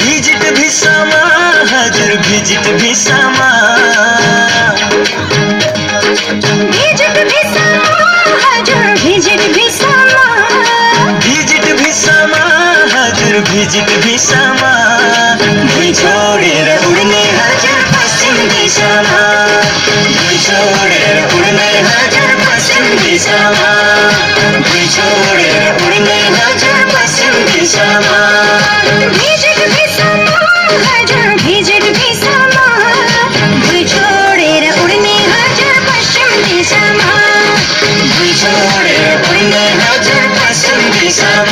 Visit भिसामा हजुर visit भिसामा visit भिसामा हजुर visit भिसामा visit भिसामा हजुर भिजिट भिसामा भुइँ छोडेर उड्ने हजुर पश्चिम दिशामा भुइँ छोडेर उड्ने हजुर पश्चिम दिशामा पश्चिम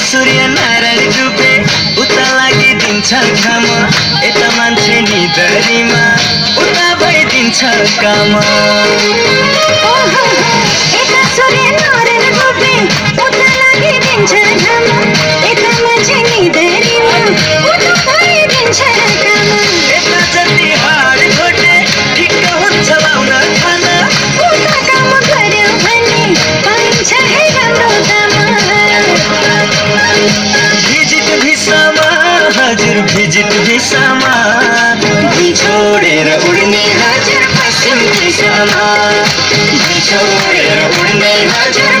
सूर्य नारायण डुबे उता लागिदिन्छ घाम। यता मान्छे निधरीमा उता भइदिन्छ काम छोडेर उड्ने हजुर